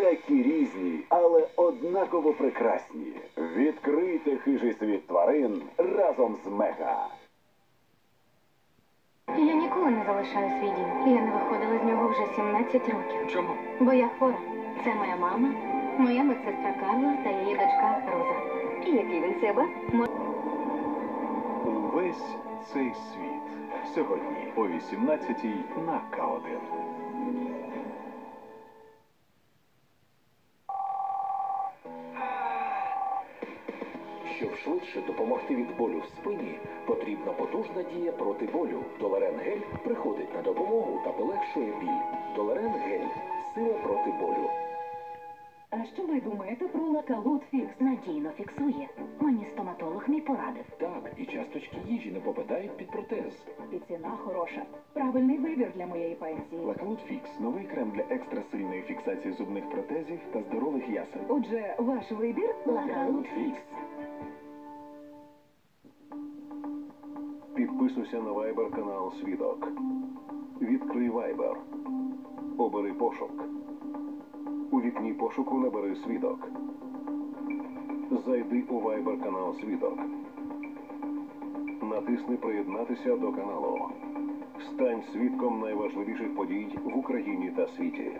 такі різні, але однаково прекрасні. Відкрийте хижий світ тварин разом з Мега. Я ніколи не залишаю свій дім. Я не виходила з нього вже 17 років. Чому? Бо я хвора. Це моя мама, моя медсестра Карла та її дочка Роза. І який він себе? Увесь цей світ. Сьогодні о 18-й на К1. Щоб швидше допомогти від болю в спині, потрібна потужна дія проти болю. Доларен гель приходить на допомогу та полегшує біль. Доларен гель сила проти болю. А що ви думаєте про лакалут фікс? Надійно фіксує. Мені стоматолог мій порадив. Так, і часточки їжі не попадають під протез. І ціна хороша. Правильний вибір для моєї пенсії. Лакалут Фікс новий крем для екстрасильної фіксації зубних протезів та здорових ясен. Отже, ваш вибір лакалут фікс. Підписуйся на Viber канал Свідок. Відкрий Viber. Обери пошук. У вікні пошуку набери свідок. Зайди у Viber канал Свідок. Натисни Приєднатися до каналу. Стань свідком найважливіших подій в Україні та світі.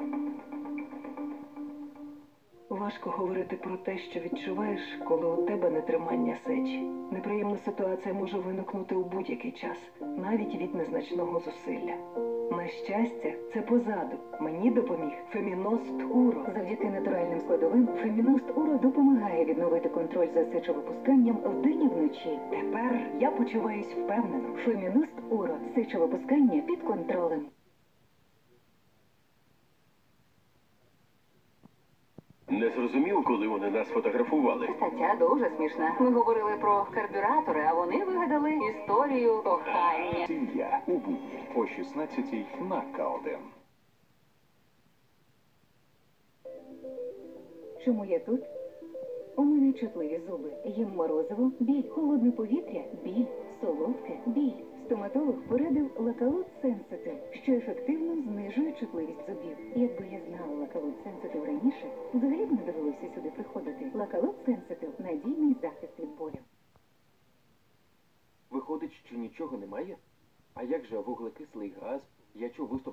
Важко говорити про те, що відчуваєш, коли у тебе нетримання сечі. Неприємна ситуація може виникнути у будь-який час, навіть від незначного зусилля. На щастя, це позаду. Мені допоміг Феміност Уро. Завдяки натуральним складовим Феміност Уро допомагає відновити контроль за сечовипусканням вдень і вночі. Тепер я почуваюсь впевнено. Феміност Уро сечовипускання під контролем. Не зрозумів, коли вони нас фотографували. Стаття дуже смішна. Ми говорили про карбюратори, а вони вигадали історію кохання. Сім'я у будні о 16-й на К1. Чому я тут? У мене чутливі зуби. Їм морозиво, біль, холодне повітря, біль, солодке, біль. Стоматолог порадив лакалот сенситив, що ефективно знижує чутливість зубів. Якби я знала лакалот сенситив раніше, взагалі б не довелося сюди приходити. Лакалот сенситив надійний захист від болю. Виходить, що нічого немає? А як же вуглекислий газ? Я чув виступ